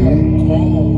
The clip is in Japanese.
Okay.